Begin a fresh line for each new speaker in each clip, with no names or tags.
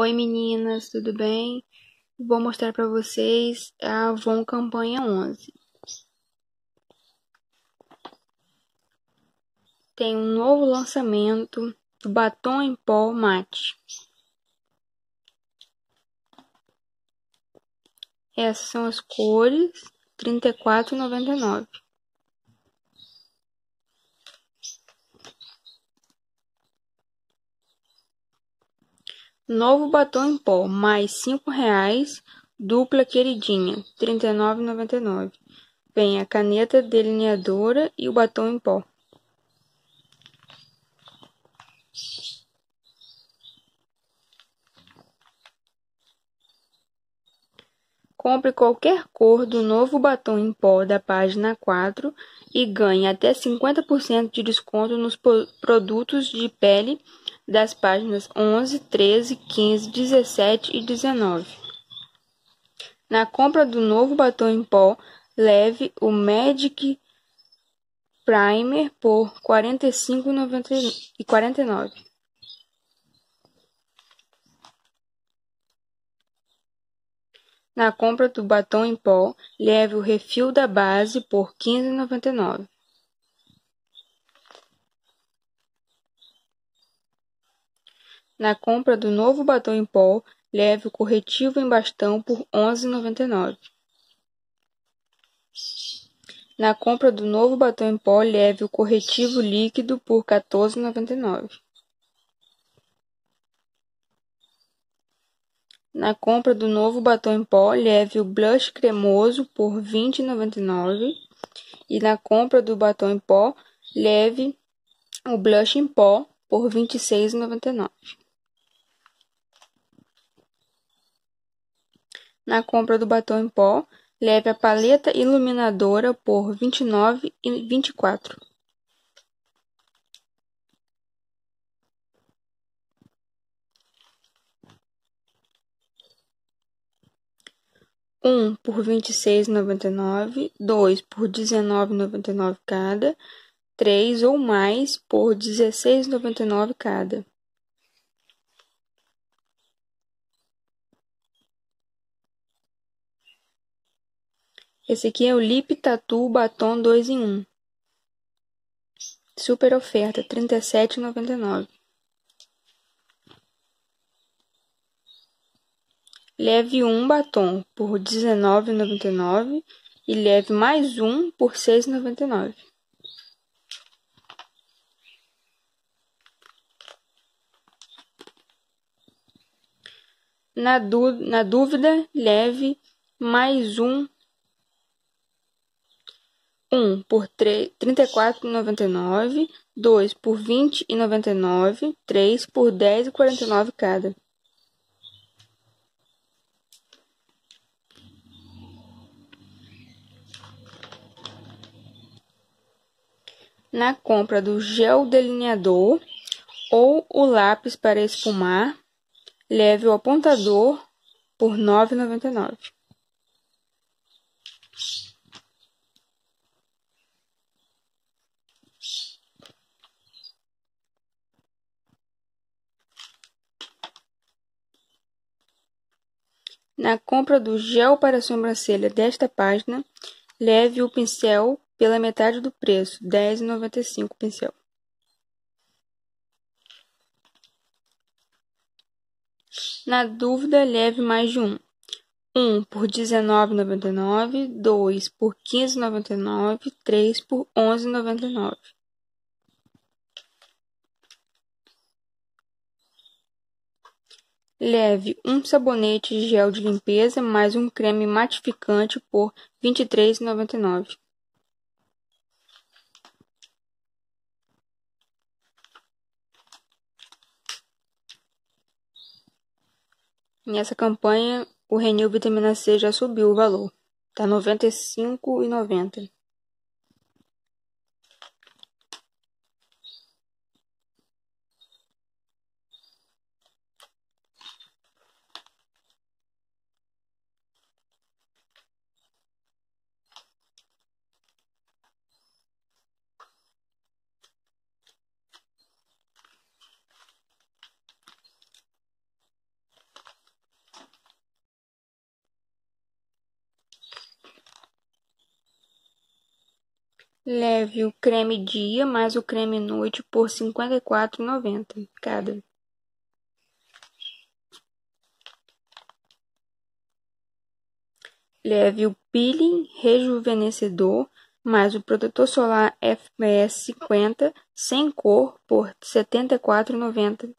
Oi meninas, tudo bem? Vou mostrar para vocês a Avon Campanha 11. Tem um novo lançamento do batom em pó mate. Essas são as cores, R$ 34,99. Novo batom em pó, mais cinco reais, dupla queridinha, R$ 39,99. Vem a caneta delineadora e o batom em pó. Compre qualquer cor do novo batom em pó da página 4 e ganhe até 50% de desconto nos produtos de pele das páginas 11, 13, 15, 17 e 19. Na compra do novo batom em pó, leve o Magic Primer por R$ 45,49. Na compra do batom em pó, leve o refil da base por R$ 15,99. Na compra do novo batom em pó, leve o corretivo em bastão por R$ 11,99. Na compra do novo batom em pó, leve o corretivo líquido por R$ 14,99. Na compra do novo batom em pó, leve o blush cremoso por R$ 20,99. E na compra do batom em pó, leve o blush em pó por R$ 26,99. Na compra do batom em pó, leve a paleta iluminadora por R$ 29,24. Um por R$ 26,99, dois por R$ 19,99 cada, três ou mais por R$ 16,99 cada. Esse aqui é o Lip Tattoo Batom 2 em 1. Super oferta, R$ 37,99. Leve um batom por R$ 19,99 e leve mais um por R$ 6,99. Na, na dúvida, leve mais um um por R$ 34,99, dois por R$ 20,99, três por R$ 10,49 cada. Na compra do gel delineador ou o lápis para esfumar, leve o apontador por R$ 9,99. Na compra do gel para a sobrancelha desta página, leve o pincel pela metade do preço, R$ 10,95 pincel. Na dúvida, leve mais de um. 1 por R$19,99, 2 por R$15,99, 3 por R$11,99. Leve um sabonete de gel de limpeza mais um creme matificante por R$ 23,99. Nessa campanha, o Renil Vitamina C já subiu o valor. Tá R$ 95,90. Leve o creme dia mais o creme noite por R$ 54,90 cada. Leve o peeling rejuvenescedor mais o protetor solar FPS 50 sem cor por R$ 74,90.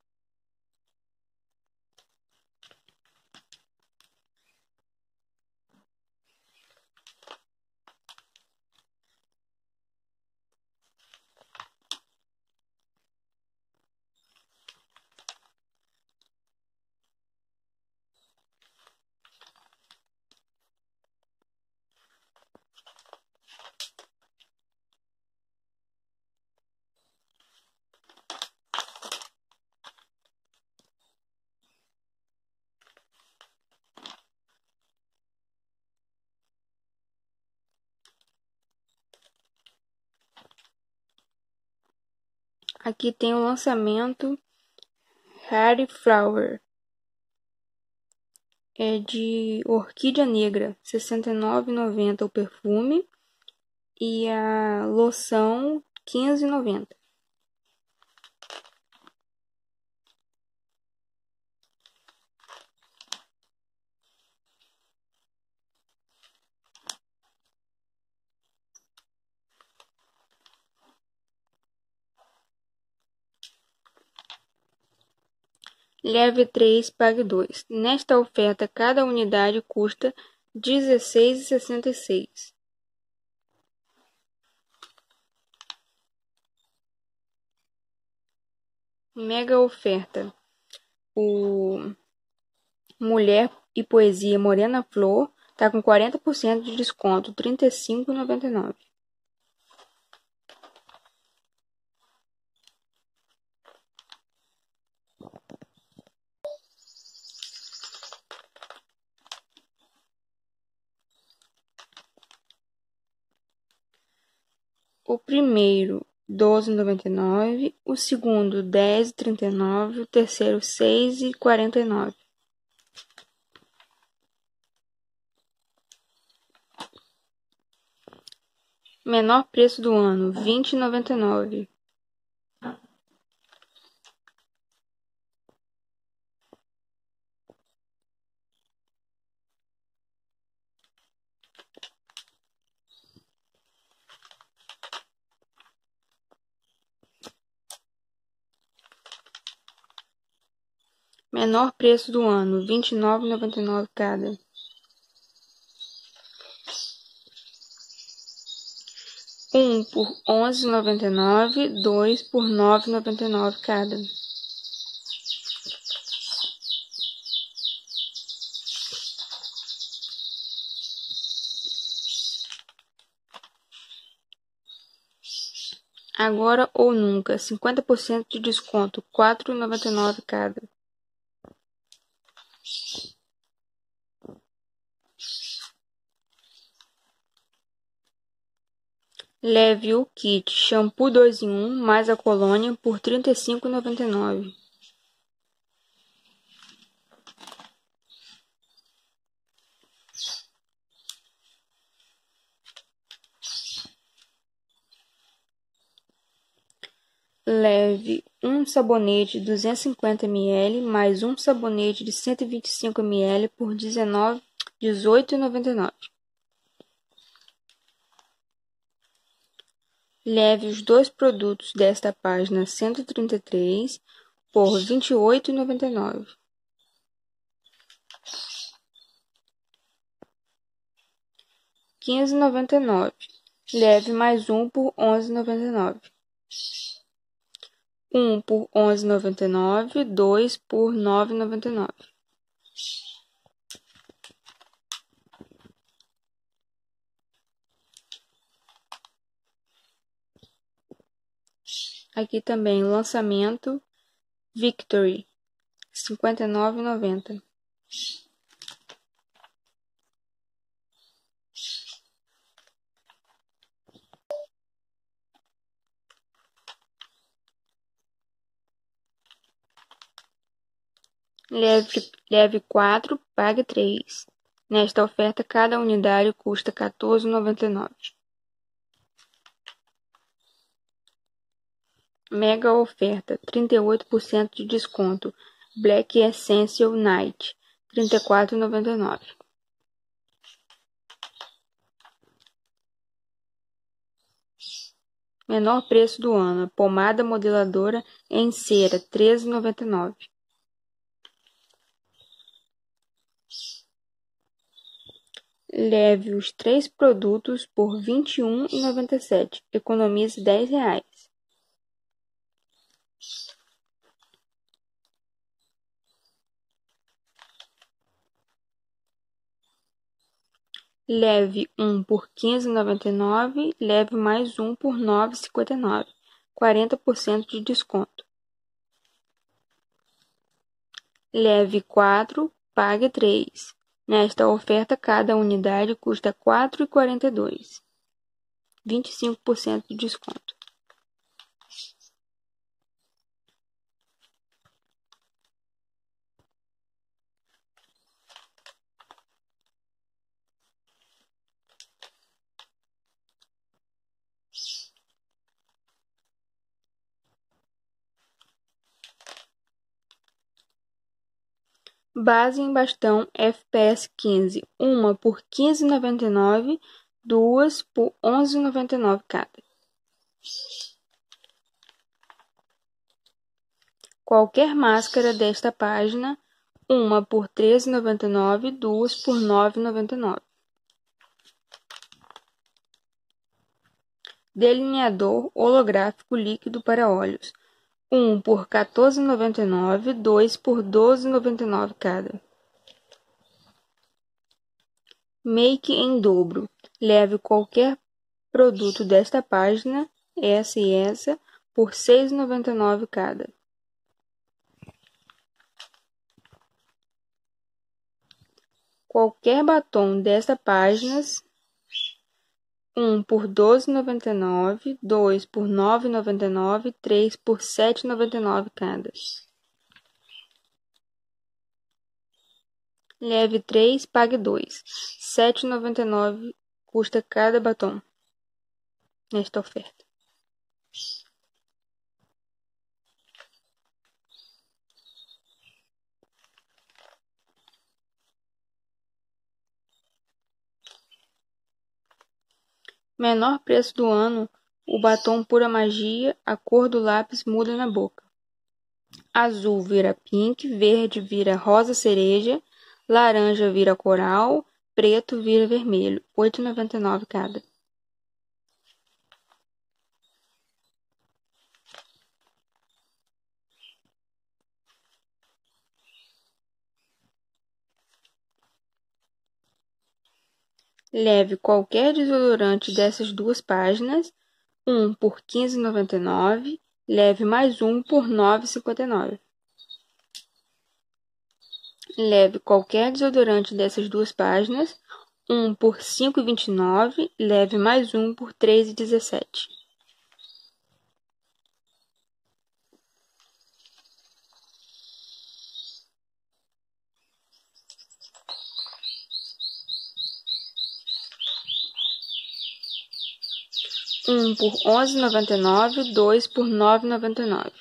Aqui tem o lançamento Harry Flower. É de orquídea negra, R$ 69,90 o perfume e a loção R$ 15,90. Leve três, pague dois. Nesta oferta, cada unidade custa R$ 16,66. Mega oferta. O Mulher e Poesia Morena Flor tá com 40% de desconto, R$ 35,99. o primeiro 12,99, o segundo 10,39, o terceiro 6,49. Menor preço do ano, R$ 20,99. Menor preço do ano, vinte nove noventa e nove cada. Um por onze noventa e nove, dois por e nove cada. Agora ou nunca, cinquenta por cento de desconto, e nove cada. Leve o kit shampoo dois em um mais a colônia por R$ 35,99. Leve um sabonete 250 ml mais um sabonete de 125 ml por R$ 18,99. Leve os dois produtos desta página 133 por R$ 28,99. Quinze noventa e nove. Leve mais um por onze noventa 1 por 11,99, 2 por 9,99. Aqui também lançamento Victory 59,90. Leve, leve quatro, pague três. Nesta oferta, cada unidade custa R$ 14,99. Mega oferta, 38% de desconto. Black Essential Night, R$ 34,99. Menor preço do ano: pomada modeladora em cera, R$ 13,99. Leve os três produtos por R$ 21,97. Economize 10 reais. Leve um por quinze noventa e nove, leve mais um por nove cinquenta e nove, quarenta por cento de desconto. Leve quatro, pague três. Nesta oferta, cada unidade custa cinco por cento de desconto. Base em bastão FPS 15, uma por R$ 15,99, duas por R$ 11,99 cada. Qualquer máscara desta página, uma por R$ 13,99, duas por R$ 9,99. Delineador holográfico líquido para olhos, 1 por R$14,99, 2 por R$12,99 cada. Make em dobro. Leve qualquer produto desta página, essa e essa, por R$ 6,99 cada. Qualquer batom desta página, 1 por 12,99, 2 por 9,99, 3 por 7,99 cada. Leve 3, pague 2. 7,99 custa cada batom nesta oferta. Menor preço do ano, o batom Pura Magia, a cor do lápis muda na boca. Azul vira pink, verde vira rosa cereja, laranja vira coral, preto vira vermelho. R$ 8,99 cada. Leve qualquer desodorante dessas duas páginas, um por R$ 15,99, leve mais um por R$ 9,59. Leve qualquer desodorante dessas duas páginas, um por R$ 5,29, leve mais um por R$ 3,17. Um por onze noventa e nove, dois por nove noventa e nove.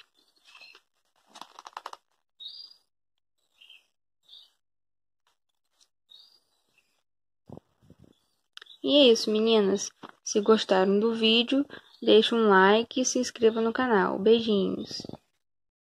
E é isso, meninas. Se gostaram do vídeo, deixe um like e se inscreva no canal. Beijinhos.